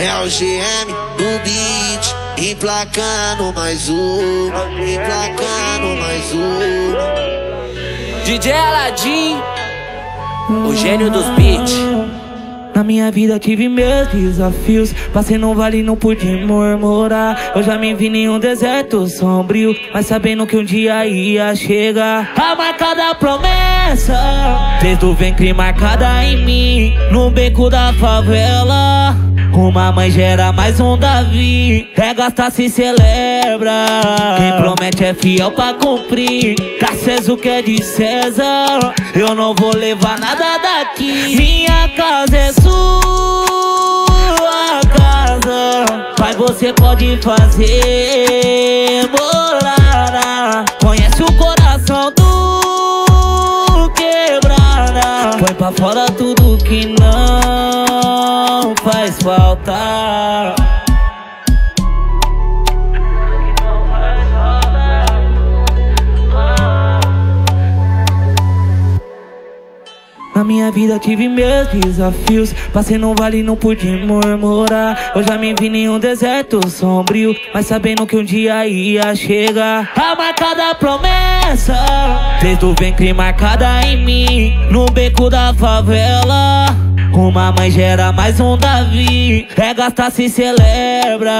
É o GM do beat, emplacando mais um, emplacando mais um. DJ Aladim, o gênio dos beats. Na minha vida tive meus desafios Passei no vale e não pude murmurar Eu já me vi em um deserto sombrio Mas sabendo que um dia ia chegar A marcada promessa Desde o ventre marcada em mim No beco da favela uma mãe gera mais um Davi. É gastar se celebra. Quem promete é fiel pra cumprir. Dá César o que é de César. Eu não vou levar nada daqui. Minha casa é sua casa. Pai, você pode fazer morada Põe pra fora tudo que não faz falta minha vida tive meus desafios. Passei no vale e não pude murmurar. Eu já me vi em um deserto sombrio Mas sabendo que um dia ia chegar. A marcada promessa Desde o ventre marcada em mim No beco da favela uma mãe gera mais um Davi. É gastar se celebra.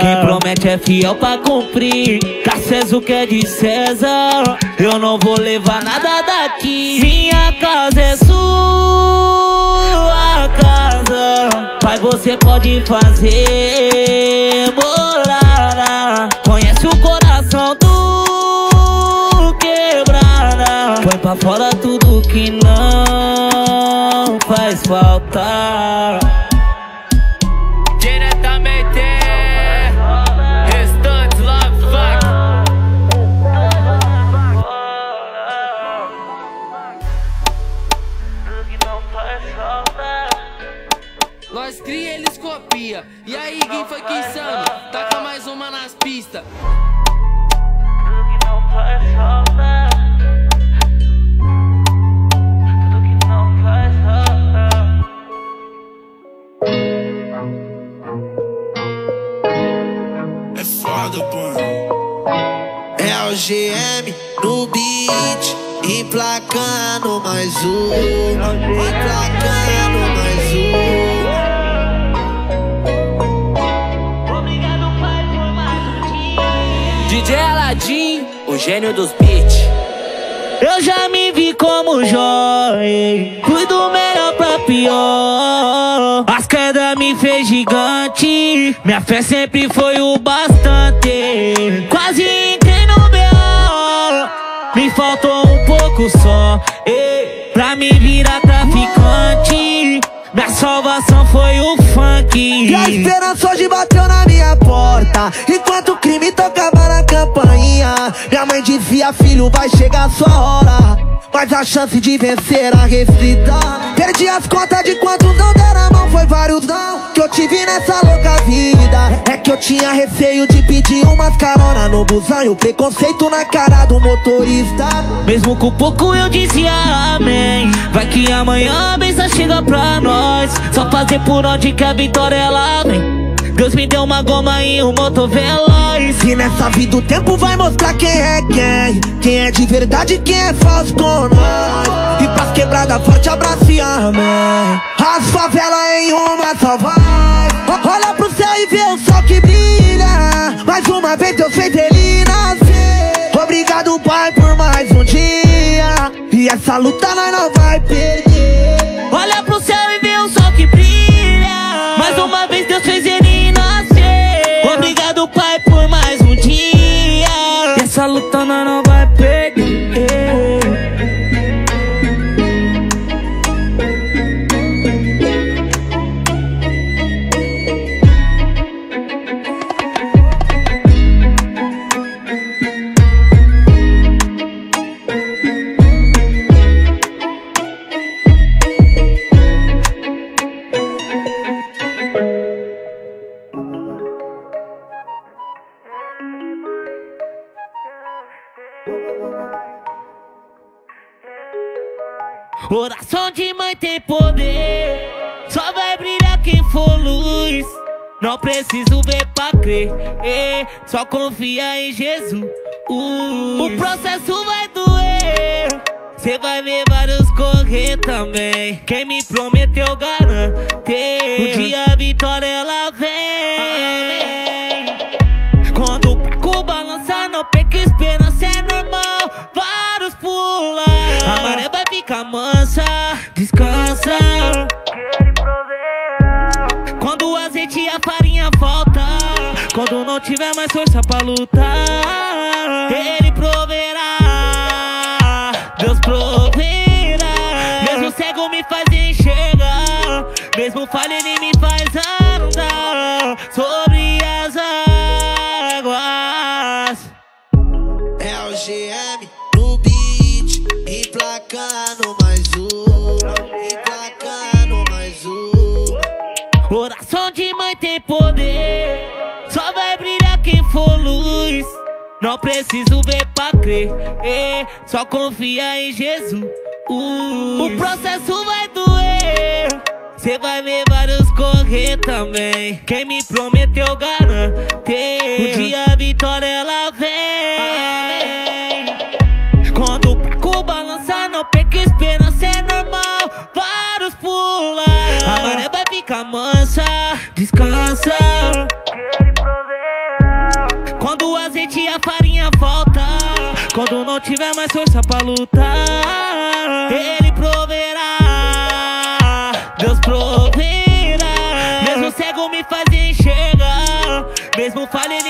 Quem promete é fiel pra cumprir. Dá César o que é de César. Eu não vou levar nada daqui. Minha casa é sua casa. Pai, você pode fazer morada Põe pra fora tudo que não faz falta Diretamente, Restantes Love Fuck. Nós cria, eles copia. E aí, quem foi que insano? Taca mais uma nas pistas. É GM no beat, emplacando mais um, emplacando mais um. DJ Aladim, o gênio dos beats. Eu já me vi como joia Fui do melhor pra pior As quedas me fez gigante Minha fé sempre foi o bastante Quase faltou um pouco só ei, Pra me virar traficante Minha salvação foi o funk. E a esperança hoje bateu na minha porta. Enquanto o crime tocava na campainha Minha mãe dizia, filho, vai chegar a sua hora. Mas a chance de vencer era restrita Perdi as contas de quantos não deram a mão Foi vários não que eu tive nessa louca vida. É que eu tinha receio de pedir umas carona no busão E o preconceito na cara do motorista. Mesmo com pouco eu dizia amém. Vai que amanhã a benção chega pra nós Só fazer por onde que a vitória ela vem. Deus me deu uma goma e um motor veloz. E nessa vida o tempo vai mostrar quem é quem. Quem é de verdade e quem é falso com nós. E pras quebradas forte abraço e amém. As favelas em uma só vai Olha pro céu e vê o sol que brilha. Mais uma vez Deus fez ele nascer. Obrigado pai por mais um dia. E essa luta nós não vai perder. Olha pro céu Deus fez ele nascer Obrigado pai por mais um dia. E essa luta não mãe tem poder Só vai brilhar quem for luz Não preciso ver pra crer, eh, só confia em Jesus. O processo vai doer. Cê vai ver vários correr também. Quem me prometeu garante. O dia a vitória ela vem. Ficar mansa, descansa. Quando o azeite e a farinha falta. Quando não tiver mais força pra lutar, for luz. Não preciso ver pra crer. eh, só confia em Jesus. O processo vai doer. Cê vai ver vários correr também. Quem me prometeu garante. O dia a vitória ela vem. Quando o pico balança, não perca esperança, é normal. Vários pulam. A maré vai ficar mansa, descansa. Quando não tiver mais força pra lutar, ele proverá. Deus proverá. Mesmo cego me faz enxergar. Mesmo falha,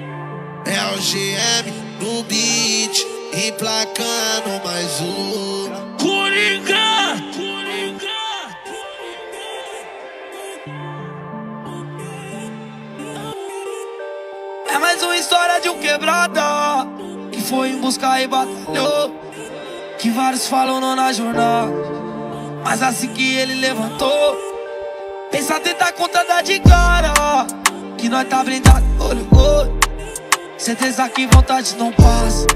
É o GM no beat, emplacando mais um. Coringa! É mais uma história de um quebrada Que foi em busca e batalhou Que vários falam não na jornada Mas assim que ele levantou Pensa tentar conta da de cara Que nós tá blindado, olho, olho Certeza que vontade não passa.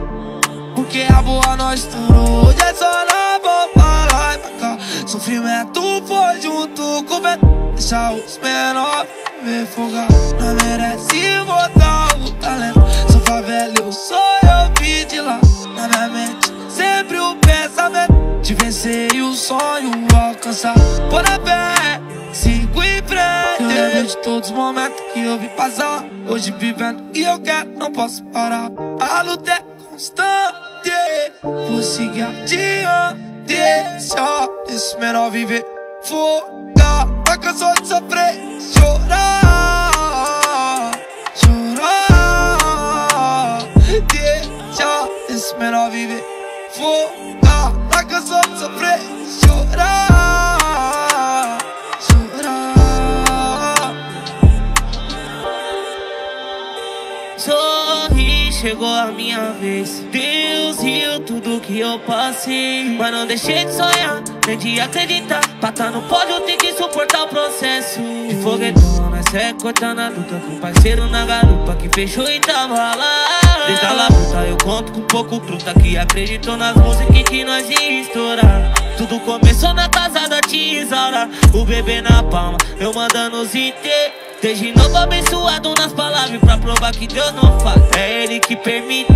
Porque a boa nós estourou Hoje é só na boca, lá e pra cá. Sofrimento foi junto com o Deixa os menores me folgar. Não merece botar o talento. Sou favela, eu sou eu vi de lá Na minha mente, sempre o pensamento De vencer e o sonho alcançar. Por na fé, sigo em frente Eu lembro de todos os momentos que eu vi passar. Hoje vivendo e eu quero, não posso parar. A luta é constante. Vou seguir adiante. Deixa esse menor viver. Foda, tá cansado de sofrer. Chorar. Chorar. Deixa esse menor viver. Foda, tá cansado de sofrer. Chorar chegou a minha vez. Deus viu tudo que eu passei. Mas não deixei de sonhar, nem de acreditar. Pra tá no pódio, tem que suportar o processo. De foguetão, nós é cortando a luta. Com parceiro na garupa que fechou e tava lá. Desde a labuta, eu conto com pouco truta que acreditou nas músicas que nós ia estourar. Tudo começou na casa da tia Isaura. O bebê na palma, eu mandando os inteiros. Desde novo abençoado nas palavras pra provar que Deus não faz. É Ele que permite,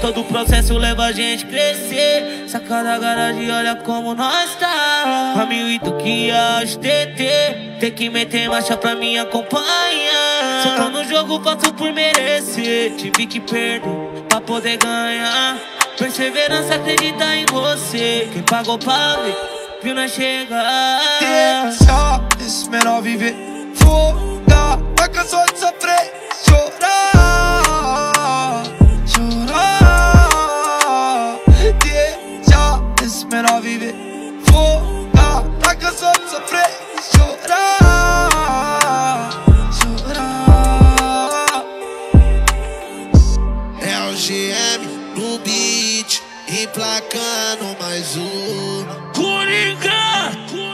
todo o processo leva a gente crescer. Saca da garagem, olha como nós tá. A mil e tu que acha TT Tem que meter marcha pra me acompanhar. Eu tô no jogo, faço por merecer. Tive que perder pra poder ganhar. Perseverança, acredita em você. Quem pagou pra ver, viu nós chegar Deixa esse menor viver. Foda, cansado de sofrer Chorar Chorar Deixa esse menor viver Foda, tá cansado de sofrer Chorar Chorar É o GM no beat, emplacando mais um. Coringa!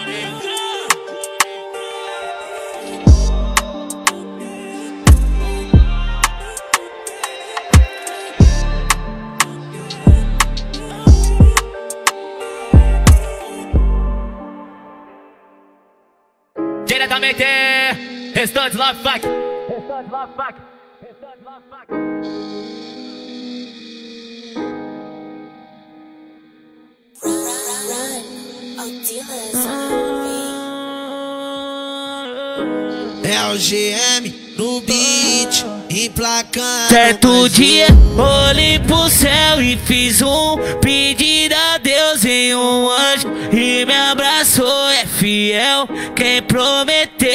Diretamente, Restantes Love Fuck. Restantes Love Fuck. Restantes Love Fuck. É o GM no beat, emplacando Certo dia, olhei pro céu e fiz um pedido a Deus em um anjo. E me abraçou, é fiel quem prometeu.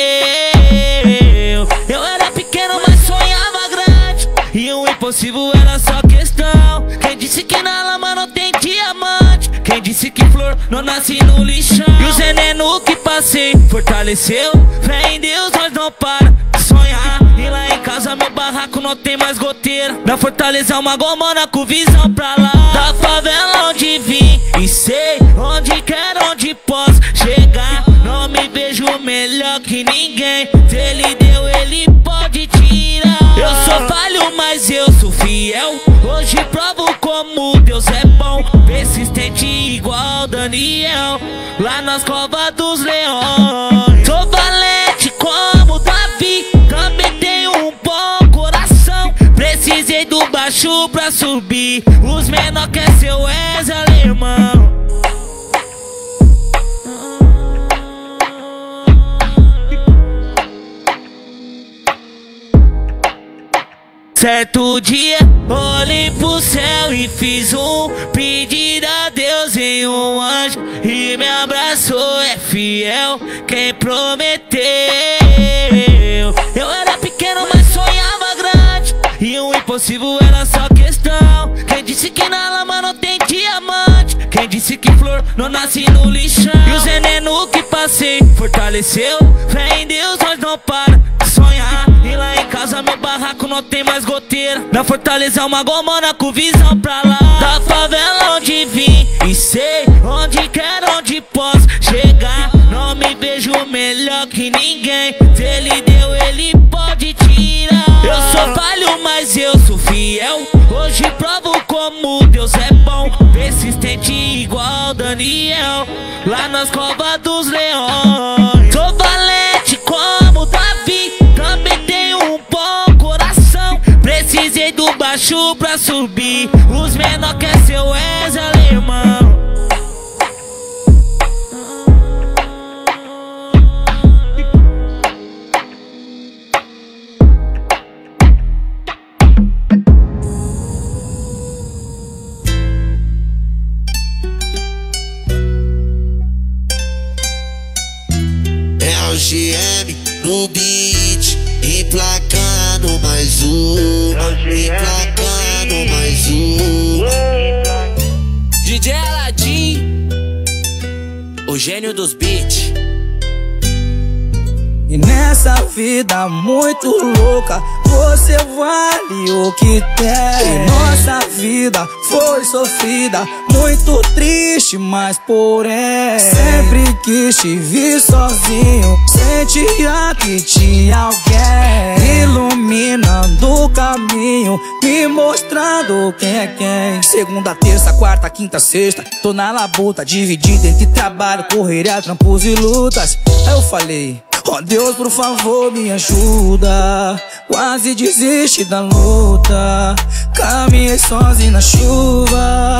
Eu era pequeno, mas sonhava grande. E o impossível era só questão. Quem disse que na lama não tem diamante? Quem disse que flor não nasce no lixão? E o veneno que passei fortaleceu. Fé em Deus, nós não para barraco não tem mais goteira. Na fortaleza uma gomona com visão pra lá. Da favela onde vim e sei onde quero, onde posso chegar. Não me vejo melhor que ninguém. Se ele deu, ele pode tirar. Eu sou falho, mas eu sou fiel. Hoje provo como Deus é bom. Persistente igual Daniel. Lá nas covas dos leões Baixo pra subir. Os menor quer ser o ex alemão. Certo dia, olhei pro céu e fiz um pedido a Deus em um anjo. E me abraçou, é fiel quem prometeu O impossível era só questão. Quem disse que na lama não tem diamante? Quem disse que flor não nasce no lixão? E o veneno que passei fortaleceu. Fé em Deus, nós não para de sonhar. E lá em casa meu barraco não tem mais goteira. Na fortaleza uma gomona com visão pra lá. Da favela onde vim e sei onde quero, onde posso chegar Me vejo melhor que ninguém. Se ele deu, ele pode tirar. Eu sou falho, mas eu sou fiel. Hoje provo como Deus é bom. Persistente igual Daniel. Lá nas covas dos leões. Sou valente como Davi. Também tenho um bom coração. Precisei do baixo pra subir. Os menor quer ser o ex GM no beat, emplacando mais um. Emplacando mais um. DJ Aladdin, o gênio dos beats. E nessa vida muito louca, você vale o que tem. E nossa vida foi sofrida, muito triste, mas porém. Sempre quis te sozinho, sentia que tinha alguém iluminando o caminho, me mostrando quem é quem. Segunda, terça, quarta, quinta, sexta, tô na labuta, dividida entre trabalho, correria, trampos e lutas. Aí eu falei. Ó Deus, por favor, me ajuda. Quase desiste da luta. Caminhei sozinho na chuva.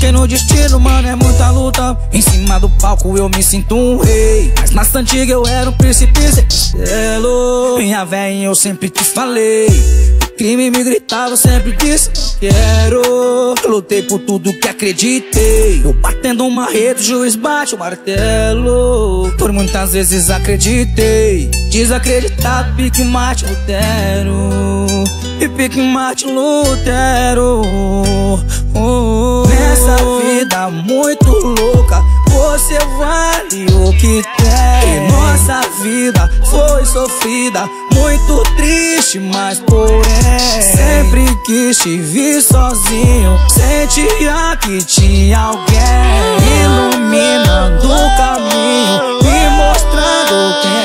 Porque no destino, mano, é muita luta. Em cima do palco eu me sinto um rei. Mas na antiga eu era um príncipe celo. Minha véia, eu sempre te falei. O crime me gritava, eu sempre disse quero. Lutei por tudo que acreditei. Eu batendo uma rede, o juiz bate o martelo. Por muitas vezes acreditei. Desacreditado, pique mate Lutero. E pique mate Lutero. Oh, oh. Nessa vida muito louca, você vale o que tem. E nossa vida foi sofrida, muito triste, mas porém sempre quis te vir sozinho. Sentia que tinha alguém iluminando o caminho e mostrando é quem.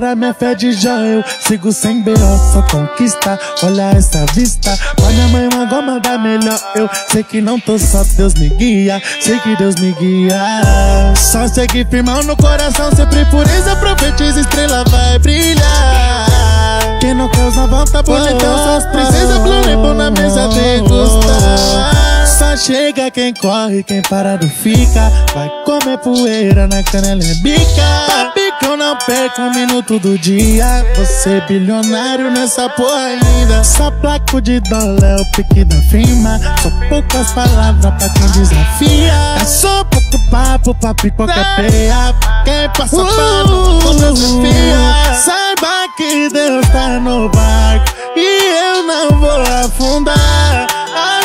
Balará minha fé de já eu Sigo sem B.O. só conquista. Olha essa vista. Pra minha mãe uma goma da melhor. Eu sei que não tô só, Deus me guia. Sei que Deus me guia. Só seguir firmão no coração Sempre pureza, profetiza, estrela vai brilhar. Quem não causa volta, bonitão Só princesas, planejam na mesa degustar só chega quem corre, quem parado fica. Vai comer poeira na canela e bica não perco um minuto do dia. Você é bilionário nessa porra ainda. Só placo de dólar é o pique da firma. Só poucas palavras pra quem desafia. É só pouco papo pra pipoca peia. Quem passa pano, você se fia Saiba que Deus tá no barco E eu não vou afundar.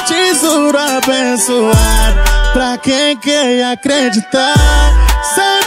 Tesouro abençoado Pra quem quer acreditar Saiba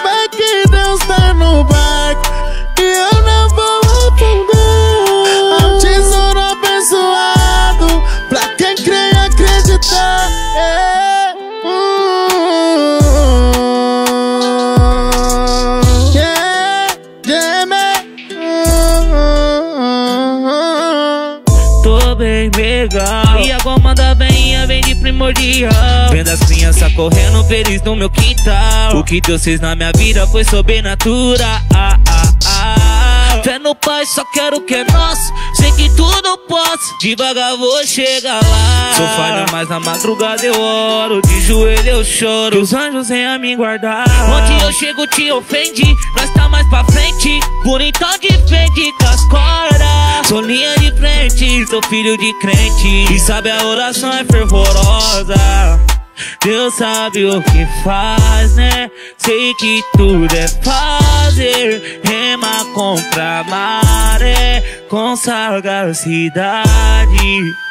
feliz no meu quintal. O que Deus fez na minha vida foi sobrenatural. Ah, ah, ah. Fé no Pai, só quero o que é nosso. Sei que tudo posso, devagar vou chegar lá. Sou falha, mas na madrugada eu oro. De joelho eu choro, que os anjos venham me guardar. Onde eu chego te ofendi, nós tá mais pra frente. Por então defende com as cordas. Sou linha de frente, sou filho de crente. E sabe a oração é fervorosa Deus sabe o que faz, né? Sei que tudo é fazer Rema contra a maré Com sagacidade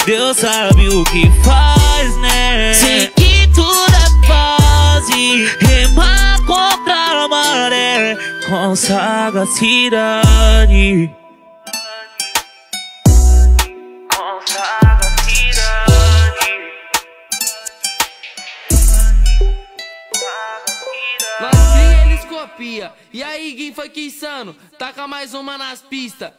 Deus sabe o que faz, né? Sei que tudo é fazer Rema contra a maré Com sagacidade E aí, Gui foi que insano? Taca mais uma nas pistas.